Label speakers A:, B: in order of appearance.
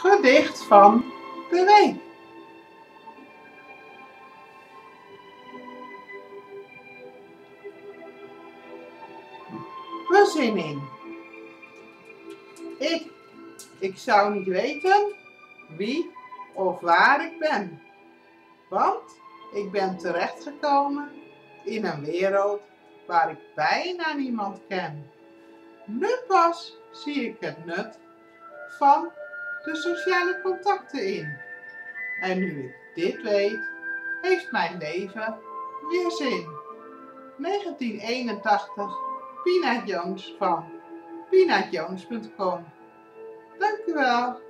A: Gedicht van de week. Bezinning. Ik, ik zou niet weten wie of waar ik ben. Want ik ben terechtgekomen in een wereld waar ik bijna niemand ken. Nu pas zie ik het nut van de sociale contacten in. En nu ik dit weet, heeft mijn leven weer zin. 1981, Pina Jones van pinatjones.com. Dank u wel.